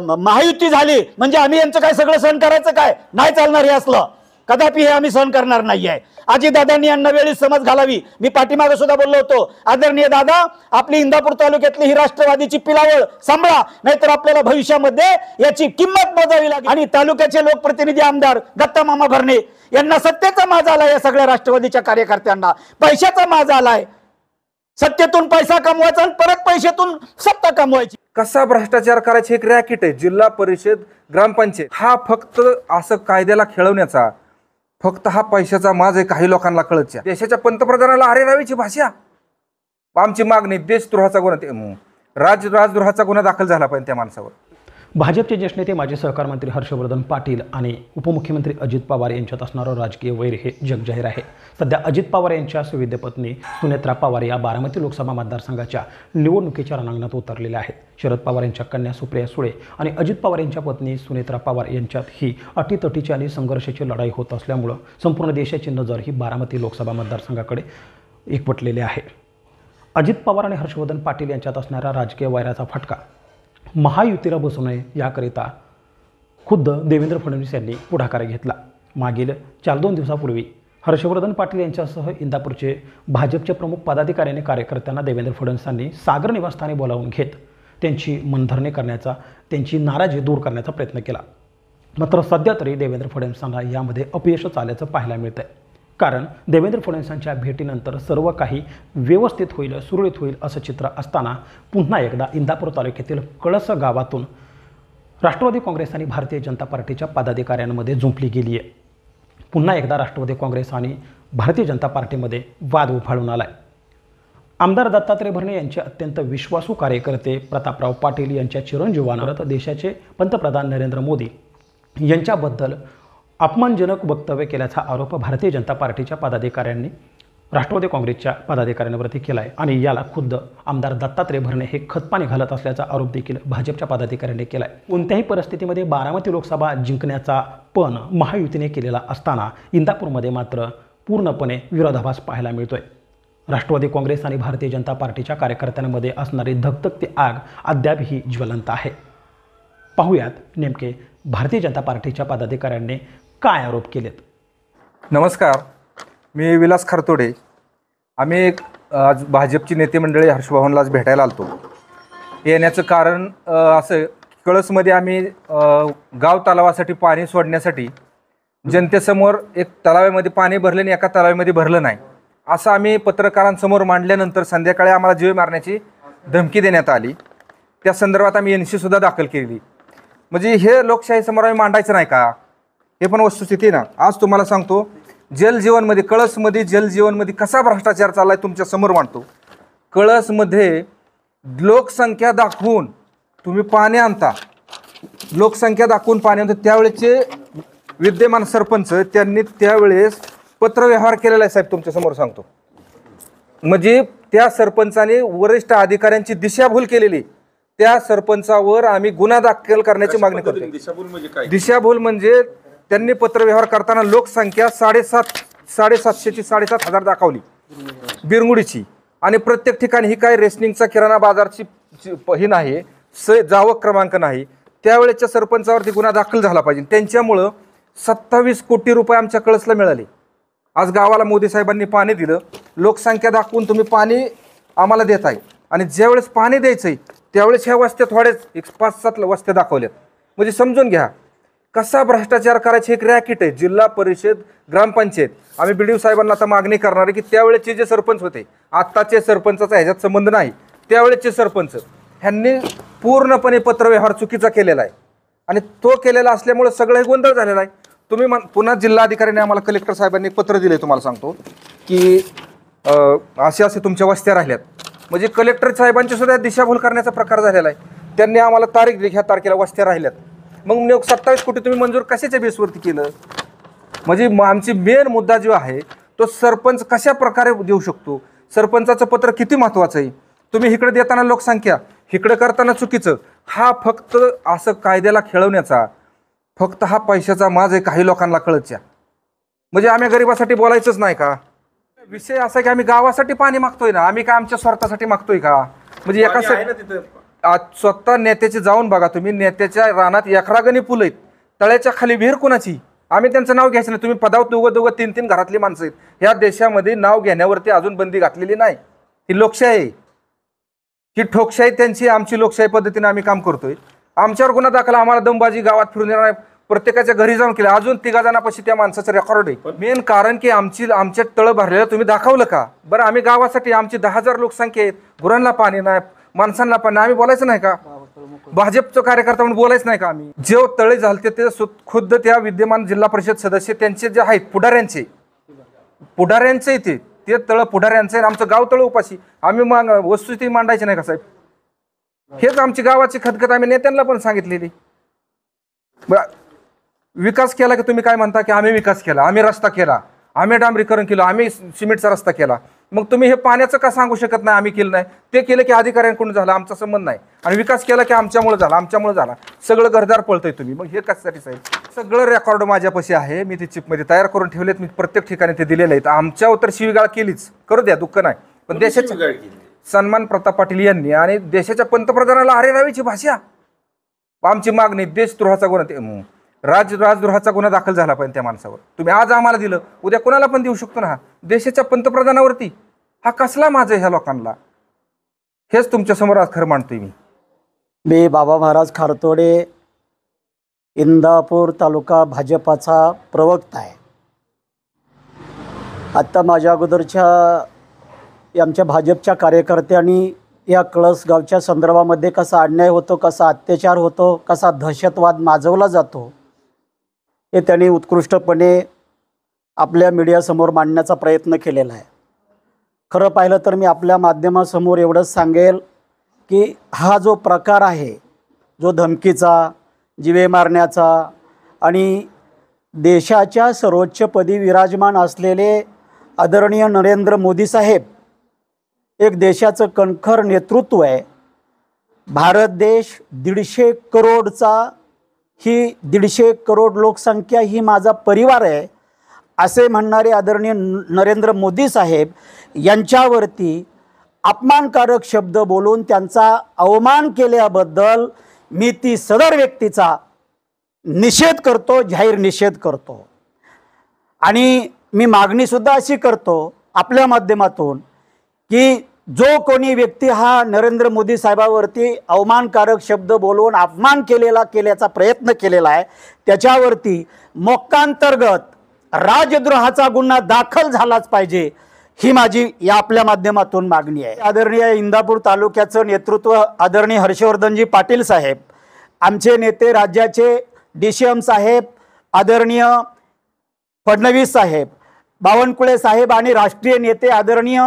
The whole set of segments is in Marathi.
महायुती झाली. म्हणजे आम्ही यांचं काय सगळं सहन करायचं काय? नाही चालणार हे असलं. कदापि हे आम्ही सहन करणार नाहीये. दादांनी यांना वेळीच समज घालावी. मी पाठीमागे सुद्धा बोललो होतो. आदरणीय दादा आपली इंदापूर तालुक्यातली ही राष्ट्रवादीची पिलावळ सांभाळा. नाहीतर आपल्याला भविष्यामध्ये याची किंमत मोजावी लागेल. आणि तालुक्याचे लोकप्रतिनिधी आमदार दत्ता मामा भरणे यांना सत्तेचा माज आलाय या सगळ्या राष्ट्रवादीच्या कार्यकर्त्यांना. पैशाचा माज आलाय. सत्तेतून पैसा कमवायचा आणि परत पैशातून सत्ता कमवायची. कसा भ्रष्टाचार करायचे एक रॅकेट आहे. जिल्हा परिषद ग्रामपंचायत. हा फक्त असं कायद्याला खेळवण्याचा फक्त हा पैशाचा माज आहे काही लोकांना कळतच्या. देशाच्या पंतप्रधानाला अरे रावीची भाषा. आमची मागणी देशद्रोहाचा गुन्हा राज राजद्रोहाचा गुन्हा दाखल झाला पण त्या माणसावर. भाजपचे ज्येष्ठ नेते माजी सहकार मंत्री हर्षवर्धन पाटील आणि उपमुख्यमंत्री अजित पवार यांच्यात असणारं राजकीय वैर हे जगजाहीर आहे. सध्या अजित पवार यांच्या सुविद्य पत्नी सुनेत्रा पवार या बारामती लोकसभा मतदारसंघाच्या निवडणुकीच्या रणांगणात उतरलेल्या आहेत. शरद पवार यांच्या कन्या सुप्रिया सुळे आणि अजित पवार यांच्या पत्नी सुनेत्रा पवार यांच्यात ही अटीतटीची आणि संघर्षाची लढाई होत असल्यामुळं संपूर्ण देशाची नजर ही बारामती लोकसभा मतदारसंघाकडे एकवटलेली आहे. अजित पवार आणि हर्षवर्धन पाटील यांच्यात असणारा राजकीय वैराचा फटका महायुतीला बसू नये याकरिता खुद्द देवेंद्र फडणवीस यांनी पुढाकार घेतला. मागील चार दोन दिवसापूर्वी हर्षवर्धन पाटील यांच्यासह इंदापूरचे भाजपचे प्रमुख पदाधिकारी आणि कार्यकर्त्यांना देवेंद्र फडणवीसांनी सागर निवासस्थानी बोलावून घेत त्यांची मनधरणी करण्याचा त्यांची नाराजी दूर करण्याचा प्रयत्न केला. मात्र सध्या तरी देवेंद्र फडणवीसांना यामध्ये अपयशच आल्याचं पाहायला मिळतं आहे कारण देवेंद्र फडणवीसांच्या भेटीनंतर सर्व काही व्यवस्थित होईल सुरळीत होईल असं चित्र असताना पुन्हा एकदा इंदापूर तालुक्यातील कळस गावातून राष्ट्रवादी काँग्रेस आणि भारतीय जनता पार्टीच्या पदाधिकाऱ्यांमध्ये जुंपली गेली आहे. पुन्हा एकदा राष्ट्रवादी काँग्रेस आणि भारतीय जनता पार्टीमध्ये वाद उफाळून आलाय. आमदार दत्तात्रय भरणे यांचे अत्यंत विश्वासू कार्यकर्ते प्रतापराव पाटील यांच्या चिरंजीवानं देशाचे पंतप्रधान नरेंद्र मोदी यांच्याबद्दल अपमानजनक वक्तव्य केल्याचा आरोप भारतीय जनता पार्टीच्या पदाधिकाऱ्यांनी राष्ट्रवादी काँग्रेसच्या पदाधिकाऱ्यांवरती केला आहे आणि याला खुद्द आमदार दत्तात्रय भरणे हे खतपाणी घालत असल्याचा आरोप देखील भाजपच्या पदाधिकाऱ्यांनी केला आहे कोणत्याही परिस्थितीमध्ये बारामती लोकसभा जिंकण्याचा पण महायुतीने केलेला असताना इंदापूरमध्ये मात्र पूर्णपणे विरोधाभास पाहायला मिळतोय. राष्ट्रवादी काँग्रेस आणि भारतीय जनता पार्टीच्या कार्यकर्त्यांमध्ये असणारी धगधगती आग अद्यापही ज्वलंत आहे. पाहूयात नेमके भारतीय जनता पार्टीच्या पदाधिकाऱ्यांनी काय आरोप केलेत? नमस्कार मी विलास खरतोडे. आम्ही एक आज भाजपची नेते मंडळी हर्षभवनला आज भेटायला आलतो. येण्याचं कारण असं कळसमध्ये आम्ही गाव तलावासाठी पाणी सोडण्यासाठी जनतेसमोर एक तलावामध्ये पाणी भरलं आणि एका तलावामध्ये भरलं नाही. असं आम्ही पत्रकारांसमोर मांडल्यानंतर संध्याकाळी आम्हाला जीव मारण्याची धमकी देण्यात आली. त्या संदर्भात आम्ही एन सीसुद्धा दाखल केली. म्हणजे हे लोकशाहीसमोर आम्ही मांडायचं नाही का? हे पण वस्तुस्थिती आहे ना. आज तुम्हाला सांगतो जलजीवनमध्ये कळसमध्ये जलजीवनमध्ये कसा भ्रष्टाचार चाललाय तुमच्यासमोर मांडतो. कळसमध्ये लोकसंख्या दाखवून तुम्ही पाणी आणता. लोकसंख्या दाखवून पाणी आणतो. त्यावेळेचे विद्यमान सरपंच त्यांनी त्यावेळेस पत्रव्यवहार केलेला आहे साहेब तुमच्यासमोर सांगतो. म्हणजे त्या सरपंचाने वरिष्ठ अधिकाऱ्यांची दिशाभूल केलेली. त्या सरपंचावर आम्ही गुन्हा दाखल करण्याची मागणी करतो दिशाभूल म्हणजे त्यांनी पत्रव्यवहार करताना लोकसंख्या साडेसात साडेसातशेची साडेसात हजार दाखवली. बिरंगुडीची. आणि प्रत्येक ठिकाणी ही काय रेशनिंगचा किराणा बाजारची ही नाही स जावक क्रमांक नाही. त्यावेळेच्या सरपंचावरती गुन्हा दाखल झाला पाहिजे. त्यांच्यामुळं सत्तावीस कोटी रुपये आमच्या कळसला मिळाले. आज गावाला मोदी साहेबांनी पाणी दिलं. लोकसंख्या दाखवून तुम्ही पाणी आम्हाला देत आहे आणि ज्यावेळेस पाणी द्यायचं आहे त्यावेळेस ह्या वस्त्या थोड्याच एक पाच सात वस्त्या दाखवल्यात. म्हणजे समजून घ्या. कसा भ्रष्टाचार करायचे एक रॅकेट आहे. जिल्हा परिषद ग्रामपंचायत. आम्ही बी डी साहेबांना आता मागणी करणार आहे की त्यावेळेचे जे सरपंच होते आत्ताचे सरपंचाचा ह्याच्यात संबंध नाही. त्यावेळेचे सरपंच ह्यांनी पूर्णपणे पत्रव्यवहार चुकीचा केलेला आहे. आणि तो केलेला असल्यामुळे सगळं हे गोंधळ झालेला आहे. तुम्ही म्हण- पुन्हा जिल्हाधिकाऱ्यांनी आम्हाला कलेक्टर साहेबांनी एक पत्र दिले तुम्हाला सांगतो की असे असे तुमच्या वस्त्या राहिल्यात. म्हणजे कलेक्टर साहेबांची सुद्धा दिशाभूल करण्याचा प्रकार झालेला आहे. त्यांनी आम्हाला तारीख दिली ह्या तारखेला वस्त्या राहिल्यात. मग सत्तावीस कोटी तुम्ही मंजूर कशाच्या बेसवरती केलं? म्हणजे आमची मेन मुद्दा जो आहे तो सरपंच कशा प्रकारे देऊ शकतो? सरपंचाचं पत्र किती महत्त्वाचं आहे? तुम्ही इकडे देताना लोकसंख्या इकडे करताना चुकीचं. हा फक्त असं कायद्याला खेळवण्याचा फक्त हा पैशाचा माज आहे काही लोकांना कळतच्या म्हणजे आम्ही गरिबासाठी बोलायचंच नाही का? विषय असा की आम्ही गावासाठी पाणी मागतोय ना आम्ही काय आमच्या स्वार्थासाठी मागतोय का? म्हणजे एका आज स्वतः नेत्याचे जाऊन बघा तुम्ही. नेत्याच्या रानात एकरागणी फुलं आहेत. तळ्याच्या खाली विहीर कोणाची? आम्ही त्यांचं नाव घ्यायचं नाही. तुम्ही पदावर दोघं दोघं तीन तीन घरातली माणसं आहेत. ह्या देशामध्ये नाव घेण्यावरती अजून बंदी घातलेली नाही. ही लोकशाही आहे. ही ठोकशाही त्यांची आमची लोकशाही पद्धतीने आम्ही काम करतोय. आमच्यावर गुन्हा दाखल. आम्हाला दमबाजी गावात फिरून येणार नाही. प्रत्येकाच्या घरी जाऊन केलं. अजून तिघा जणांपाशी त्या माणसाचं रेकॉर्ड आहे. मेन कारण की आमची आमच्या तळ भरलेलं तुम्ही दाखवलं का? बरं आम्ही गावासाठी आमची दहा हजार लोकसंख्या आहेत. गुरांना पाणी नाही. माणसांना पण. आम्ही बोलायचं नाही का? भाजपचं कार्यकर्ता म्हणून बोलायचं नाही का आम्ही? जे तळे झालते ते सु- खुद्द त्या विद्यमान जिल्हा परिषद सदस्य त्यांचे जे आहेत पुढाऱ्यांचे. पुढाऱ्यांचे ते ते तळ पुढाऱ्यांचे आणि आमचं गाव तळ उपाशी. आम्ही मग वस्तुस्थिती मांडायची नाही का साहेब? हेच आमची गावाची खतखत आम्ही नेत्यांना पण सांगितलेली. बरं, विकास केला की तुम्ही काय म्हणता की आम्ही विकास केला आम्ही रस्ता केला आम्ही डांबरीकरण केलं आम्ही सिमेंटचा रस्ता केला. मग तुम्ही हे पाण्याचं का सांगू शकत नाही आम्ही केलं नाही? ते केलं की अधिकाऱ्यांकडून झालं आमचा संबंध नाही. आणि विकास केला की आमच्यामुळे झाला आमच्यामुळे झाला. सगळं घरदार पळतंय तुम्ही. मग हे कशासाठी साहेब? सगळं रेकॉर्ड माझ्यापाशी आहे. मी ते चिपमध्ये तयार करून ठेवलेत. मी प्रत्येक ठिकाणी ते दिलेले आहेत. आमच्यावर तर शिवीगाळ केलीच. करू द्या दुःख नाही. पण देशाच्या सन्मान प्रताप पाटील यांनी आणि देशाच्या पंतप्रधानाला अरे रावीची भाषा. आमची मागणी देशद्रोहाचा गुन्हा ते-. राज राजद्रोहाचा गुन्हा दाखल झाला पाहिजे त्या माणसावर. तुम्ही आज आम्हाला दिलं. उद्या कोणाला पण देऊ शकतो ना देशाच्या पंतप्रधानावरती. हा कसला माझं ह्या लोकांना? हेच तुमच्यासमोर आज खरं मांडतोय मी. मी बाबा महाराज खारतोडे इंदापूर तालुका भाजपाचा प्रवक्ता आहे. आत्ता माझ्या अगोदरच्या आमच्या भाजपच्या कार्यकर्त्यांनी या कळसगावच्या संदर्भामध्ये कसा अन्याय होतो कसा अत्याचार होतो कसा दहशतवाद माजवला जातो हे त्यांनी उत्कृष्टपणे आपल्या मीडियासमोर मांडण्याचा प्रयत्न केलेला आहे. खरं पाहिलं तर मी आपल्या माध्यमासमोर एवढंच सांगेल की हा जो प्रकार आहे जो धमकीचा जिवे मारण्याचा आणि देशाच्या सर्वोच्चपदी विराजमान असलेले आदरणीय नरेंद्र मोदी साहेब एक देशाचं कणखर नेतृत्व आहे. भारत देश दीडशे करोडचा ही दीडशे करोड लोकसंख्या ही माझा परिवार आहे. असे म्हणणारे आदरणीय नरेंद्र मोदी साहेब यांच्यावरती अपमानकारक शब्द बोलून त्यांचा अवमान केल्याबद्दल मी ती सदर व्यक्तीचा निषेध करतो जाहीर निषेध करतो. आणि मी मागणीसुद्धा अशी करतो आपल्या माध्यमातून की जो कोणी व्यक्ती हा नरेंद्र मोदी साहेबावरती अवमानकारक शब्द बोलून अपमान केलेला केल्याचा प्रयत्न केलेला आहे त्याच्यावरती मोक्कांतर्गत राजद्रोहाचा गुन्हा दाखल झालाच पाहिजे. ही माझी या आपल्या माध्यमातून मागणी आहे. आदरणीय इंदापूर तालुक्याचं नेतृत्व आदरणीय हर्षवर्धनजी पाटील साहेब आमचे नेते राज्याचे डी सी एम साहेब आदरणीय फडणवीस साहेब बावनकुळे साहेब आणि राष्ट्रीय नेते आदरणीय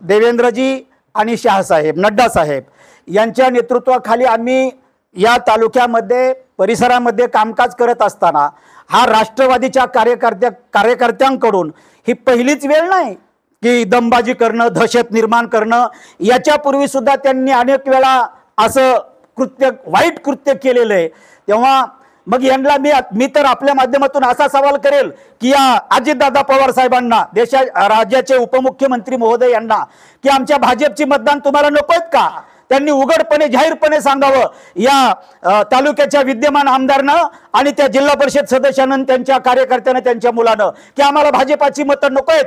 देवेंद्रजी आणि शहासाहेब नड्डा साहेब यांच्या नेतृत्वाखाली आम्ही या तालुक्यामध्ये परिसरामध्ये कामकाज करत असताना हा राष्ट्रवादीच्या कार्यकर्त्या कार्यकर्त्यांकडून ही पहिलीच वेळ नाही की दमबाजी करणं दहशत निर्माण करणं. याच्यापूर्वी सुद्धा त्यांनी अनेक वेळा असं कृत्य वाईट कृत्य केलेलं आहे. तेव्हा मग यांना मी मी तर आपल्या माध्यमातून असा सवाल करेल की या अजितदादा पवार साहेबांना देशा राज्याचे उपमुख्यमंत्री महोदय यांना की आमच्या भाजपची मतदान तुम्हाला नकोत का? त्यांनी उघडपणे जाहीरपणे सांगावं. या तालुक्याच्या विद्यमान आमदारनं आणि त्या जिल्हा परिषद सदस्यानं त्यांच्या कार्यकर्त्यानं त्यांच्या मुलानं की आम्हाला भाजपाची मतं नको आहेत.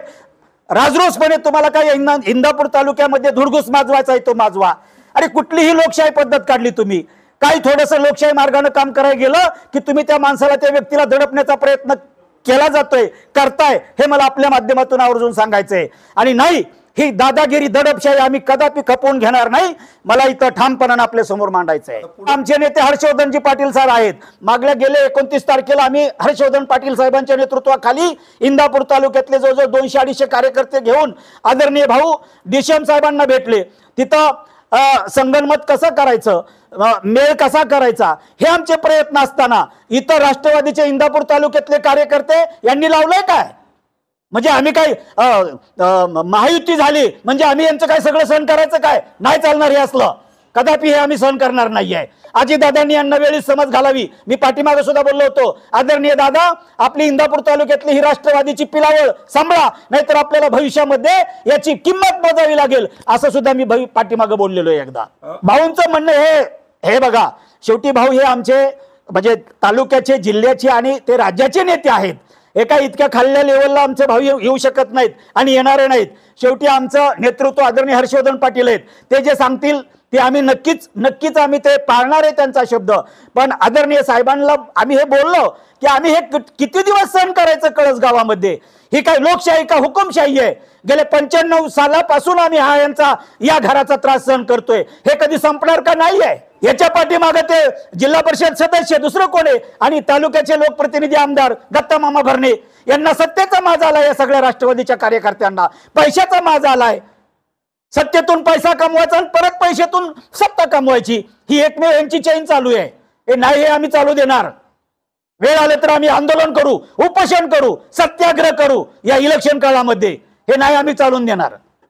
राजरोसपणे तुम्हाला काय इंदापूर तालुक्यामध्ये धुडघुस माजवायचा आहे तो माजवा. अरे कुठलीही लोकशाही पद्धत काढली तुम्ही. काही थोडंसं लोकशाही मार्गानं काम करायला गेलं की तुम्ही त्या माणसाला त्या व्यक्तीला दडपण्याचा प्रयत्न केला जातोय करताय हे मला आपल्या माध्यमातून आवर्जून सांगायचंय. आणि नाही ही दादागिरी दडपशाही आम्ही कदापि खपवून घेणार नाही. मला इथं ठामपणानं आपल्यासमोर मांडायचं आहे आमचे नेते हर्षवर्धनजी पाटील साहेब आहेत. मागल्या गेले एकोणतीस तारखेला आम्ही हर्षवर्धन पाटील साहेबांच्या नेतृत्वाखाली इंदापूर तालुक्यातले जवळजवळ दोनशे अडीचशे कार्यकर्ते घेऊन आदरणीय भाऊ डिशम साहेबांना भेटले. तिथं अ, संगनमत कसं करायचं? मेळ कसा करायचा? हे आमचे प्रयत्न असताना इतर राष्ट्रवादीचे इंदापूर तालुक्यातले कार्यकर्ते यांनी लावलंय काय? म्हणजे आम्ही काय महायुती झाली म्हणजे आम्ही यांचं काय सगळं सहन करायचं काय? नाही चालणार हे असलं. कदापि हे आम्ही सहन करणार नाहीये. अजितदादांनी यांना वेळी समज घालावी. मी पाठीमागे सुद्धा बोललो होतो. आदरणीय दादा आपली इंदापूर तालुक्यातली ही राष्ट्रवादीची पिलावळ सांभाळा नाहीतर आपल्याला भविष्यामध्ये याची किंमत मोजावी लागेल असं सुद्धा मी भवि- पाठीमागे बोललेलो आहे एकदा. भाऊंचं म्हणणं हे हे बघा. शेवटी भाऊ हे आमचे म्हणजे तालुक्याचे जिल्ह्याचे आणि ते राज्याचे नेते आहेत. एका इतक्या खाल्ल्या लेवलला आमचे भाऊ येऊ शकत नाहीत आणि येणारे नाहीत. शेवटी आमचं नेतृत्व आदरणीय हर्षवर्धन पाटील आहेत. ते जे सांगतील ते आम्ही नक्कीच नक्कीच आम्ही ते पाळणार आहे त्यांचा शब्द. पण आदरणीय साहेबांना आम्ही हे बोललो की आम्ही हे किती दिवस सहन करायचं कळस गावामध्ये? ही काय लोकशाही का हुकुमशाही आहे? गेले पंच्याण्णव सालापासून आम्ही हा यांचा या घराचा त्रास सहन करतोय. हे कधी संपणार का? नाही आहे. याच्या पाठीमागं ते जिल्हा परिषद सदस्य दुसरं कोण आहे? आणि तालुक्याचे लोकप्रतिनिधी आमदार दत्ता मामा भरणे. यांना सत्तेचा माझा आला या सगळ्या राष्ट्रवादीच्या कार्यकर्त्यांना. पैशाचा माज आलाय. सत्तेतून पैसा कमवायचा आणि परत पैशातून सत्ता कमवायची. ही एकमेव यांची चैन चालू आहे. हे नाही हे आम्ही चालू देणार. वेळ आले तर आम्ही आंदोलन करू उपोषण करू सत्याग्रह करू या इलेक्शन काळामध्ये. हे नाही आम्ही चालून देणार.